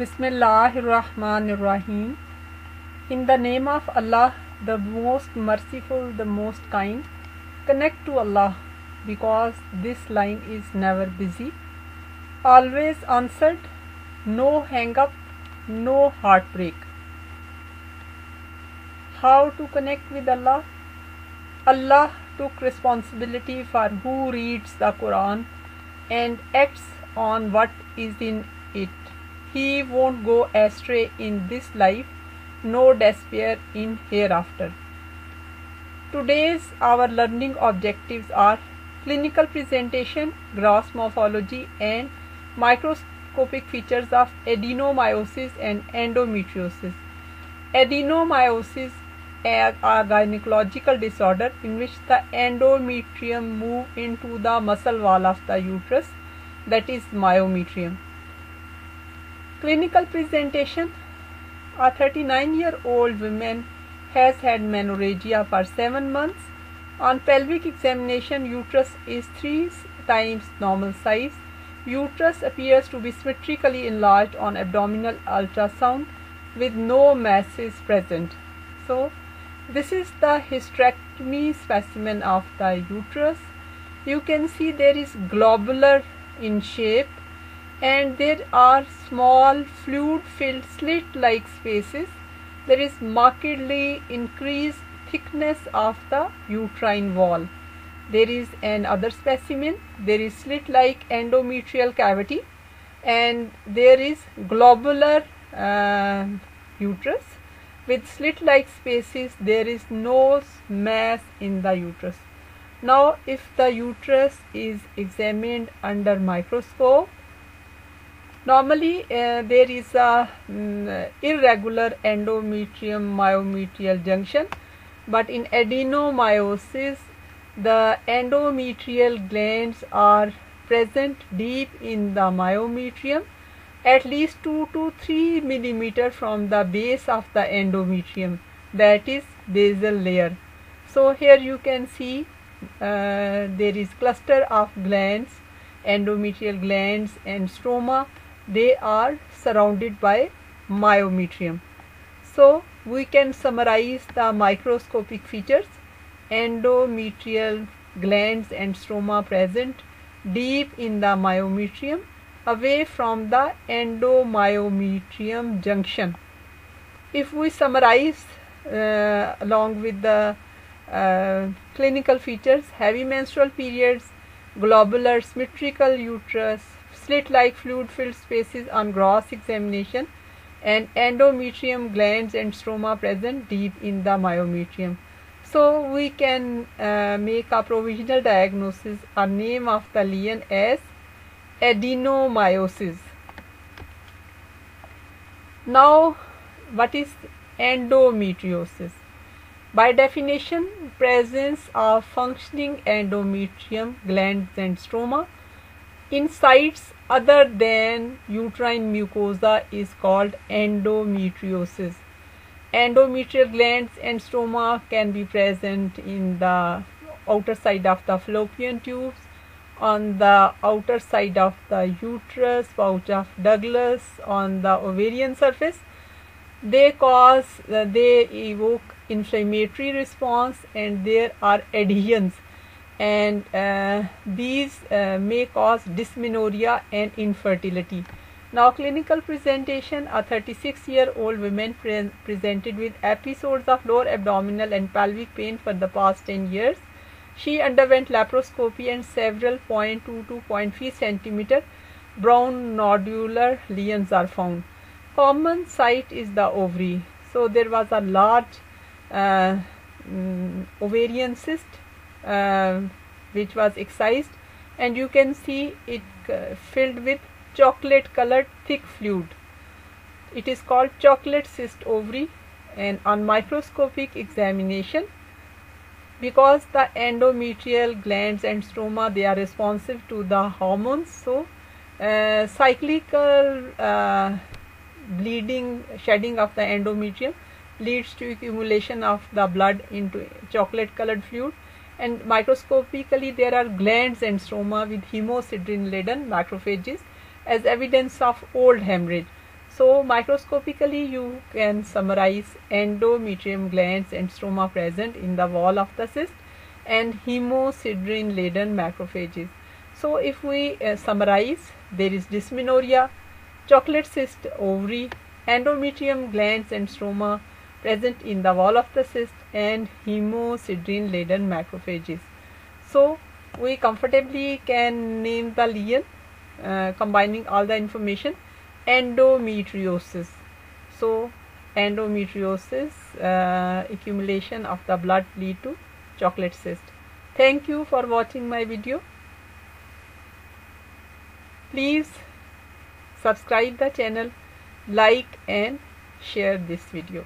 Bismillahirrahmanirrahim. In the name of Allah, the most merciful, the most kind, connect to Allah because this line is never busy, always answered, no hang up, no heartbreak. How to connect with Allah? Allah took responsibility for who reads the Quran and acts on what is in it. He won't go astray in this life, nor despair in hereafter. Today's our learning objectives are clinical presentation, gross morphology and microscopic features of adenomyosis and endometriosis. Adenomyosis is a gynecological disorder in which the endometrium move into the muscle wall of the uterus that is myometrium. Clinical presentation A 39 year old woman has had menorrhagia for 7 months. On pelvic examination, uterus is 3 times normal size. Uterus appears to be symmetrically enlarged on abdominal ultrasound with no masses present. So, this is the hysterectomy specimen of the uterus. You can see there is globular in shape and there are small fluid filled slit like spaces. There is markedly increased thickness of the uterine wall. There is another specimen, there is slit like endometrial cavity and there is globular uh, uterus with slit like spaces there is no mass in the uterus. Now if the uterus is examined under microscope Normally uh, there is a um, irregular endometrium myometrial junction but in adenomyosis the endometrial glands are present deep in the myometrium at least 2 to 3 millimeter from the base of the endometrium that is basal layer. So here you can see uh, there is cluster of glands endometrial glands and stroma they are surrounded by myometrium. So we can summarize the microscopic features endometrial glands and stroma present deep in the myometrium away from the endomyometrium junction. If we summarize uh, along with the uh, clinical features heavy menstrual periods, globular symmetrical uterus, slit-like fluid-filled spaces on gross examination and endometrium glands and stroma present deep in the myometrium. So we can uh, make a provisional diagnosis or name of the lesion as adenomyosis. Now what is endometriosis? By definition, presence of functioning endometrium glands and stroma in sites other than uterine mucosa is called endometriosis. Endometrial glands and stroma can be present in the outer side of the fallopian tubes, on the outer side of the uterus, pouch of Douglas, on the ovarian surface. They cause, uh, they evoke inflammatory response and there are adhesions and uh, these uh, may cause dysmenorrhea and infertility. Now clinical presentation, a 36 year old woman pre presented with episodes of lower abdominal and pelvic pain for the past 10 years. She underwent laparoscopy and several 0.2 to 0.3 centimeter brown nodular lesions are found. Common site is the ovary. So there was a large uh, um, ovarian cyst uh, which was excised. And you can see it uh, filled with chocolate colored thick fluid. It is called chocolate cyst ovary and on microscopic examination because the endometrial glands and stroma they are responsive to the hormones. So uh, cyclical uh, bleeding shedding of the endometrium leads to accumulation of the blood into chocolate colored fluid and microscopically there are glands and stroma with hemosiderin laden macrophages as evidence of old hemorrhage. So microscopically you can summarize endometrium glands and stroma present in the wall of the cyst and hemosiderin laden macrophages. So if we uh, summarize there is dysmenorrhea, chocolate cyst ovary, endometrium glands and stroma present in the wall of the cyst and hemosiderin laden macrophages. So we comfortably can name the lesion uh, combining all the information. Endometriosis. So endometriosis uh, accumulation of the blood lead to chocolate cyst. Thank you for watching my video. Please subscribe the channel like and share this video